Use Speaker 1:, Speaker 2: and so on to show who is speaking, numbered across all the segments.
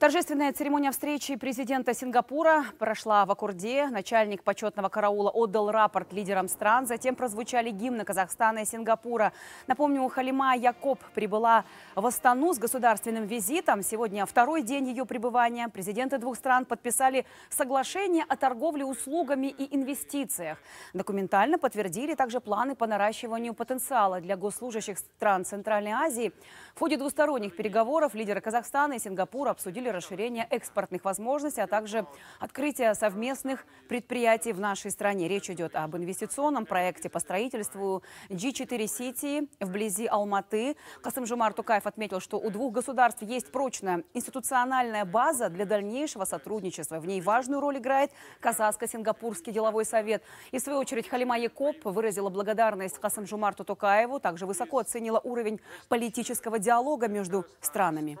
Speaker 1: Торжественная церемония встречи президента Сингапура прошла в Аккурде. Начальник почетного караула отдал рапорт лидерам стран. Затем прозвучали гимны Казахстана и Сингапура. Напомню, Халима Якоб прибыла в Астану с государственным визитом. Сегодня второй день ее пребывания. Президенты двух стран подписали соглашение о торговле услугами и инвестициях. Документально подтвердили также планы по наращиванию потенциала для госслужащих стран Центральной Азии. В ходе двусторонних переговоров лидеры Казахстана и Сингапура обсудили расширение экспортных возможностей, а также открытие совместных предприятий в нашей стране. Речь идет об инвестиционном проекте по строительству G4 City вблизи Алматы. Касым Жумар Тукаев отметил, что у двух государств есть прочная институциональная база для дальнейшего сотрудничества. В ней важную роль играет Казахско-Сингапурский деловой совет. И в свою очередь Халима Якоп выразила благодарность Касым Жумарту Тукаеву, также высоко оценила уровень политического диалога между странами.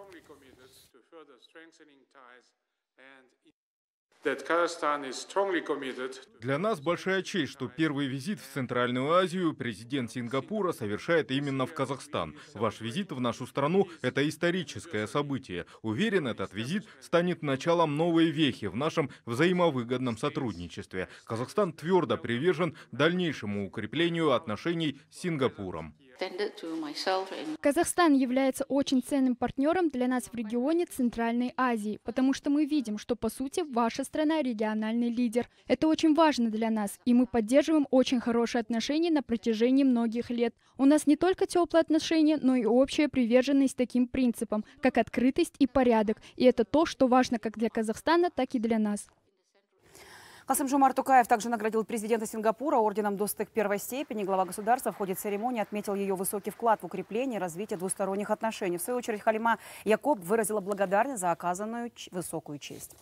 Speaker 2: Для нас большая честь, что первый визит в Центральную Азию президент Сингапура совершает именно в Казахстан. Ваш визит в нашу страну – это историческое событие. Уверен, этот визит станет началом новой вехи в нашем взаимовыгодном сотрудничестве. Казахстан твердо привержен дальнейшему укреплению отношений с Сингапуром.
Speaker 3: Казахстан является очень ценным партнером для нас в регионе Центральной Азии, потому что мы видим, что по сути ваша страна региональный лидер. Это очень важно для нас, и мы поддерживаем очень хорошие отношения на протяжении многих лет. У нас не только теплые отношения, но и общая приверженность таким принципам, как открытость и порядок. И это то, что важно как для Казахстана, так и для нас.
Speaker 1: Касым Жумар Тукаев также наградил президента Сингапура орденом Достык первой степени. Глава государства в ходе церемонии отметил ее высокий вклад в укрепление и развитие двусторонних отношений. В свою очередь Халима Якоб выразила благодарность за оказанную высокую честь.